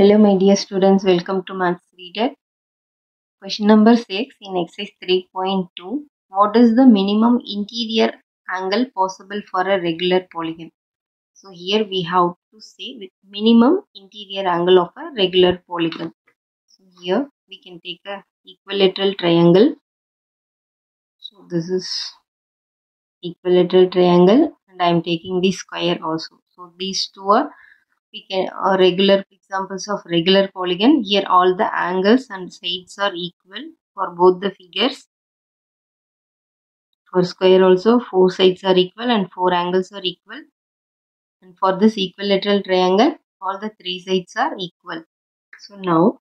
Hello, my dear students. Welcome to Maths Reader. Question number 6 in exercise 3.2. What is the minimum interior angle possible for a regular polygon? So, here we have to say with minimum interior angle of a regular polygon. So, here we can take a equilateral triangle. So, this is equilateral triangle and I am taking the square also. So, these two are we can uh, regular examples of regular polygon. Here all the angles and sides are equal for both the figures. For square also four sides are equal and four angles are equal. And for this equilateral triangle all the three sides are equal. So now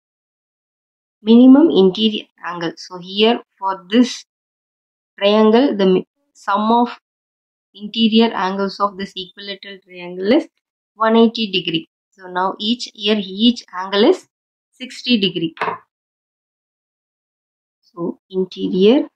minimum interior angle. So here for this triangle the sum of interior angles of this equilateral triangle is 180 degree. So now each here each angle is 60 degree. So interior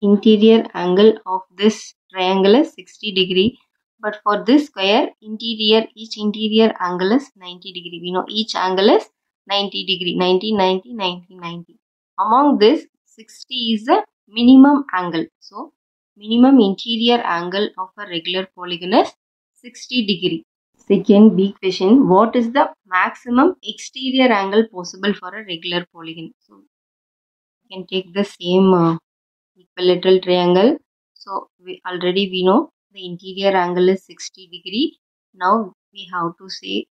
interior angle of this triangle is 60 degree. But for this square interior each interior angle is 90 degree. We know each angle is 90 degree. 90 90 90 90 among this 60 is the minimum angle. So minimum interior angle of a regular polygon is 60 degree. Second big question what is the maximum exterior angle possible for a regular polygon? So you can take the same uh, equilateral triangle. So we already we know the interior angle is 60 degree. Now we have to say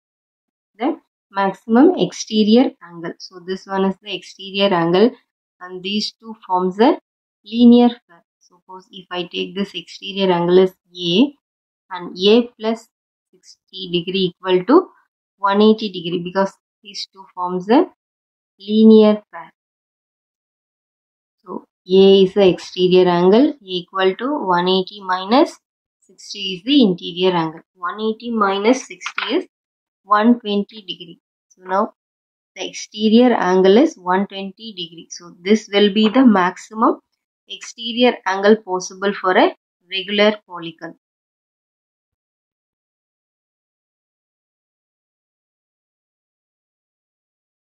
the maximum exterior angle. So this one is the exterior angle and these two forms a linear pair suppose if i take this exterior angle as a and a plus 60 degree equal to 180 degree because these two forms a linear pair so A is the exterior angle equal to 180 minus 60 is the interior angle. 180 minus 60 is 120 degree. So now the exterior angle is 120 degree. So this will be the maximum exterior angle possible for a regular polygon.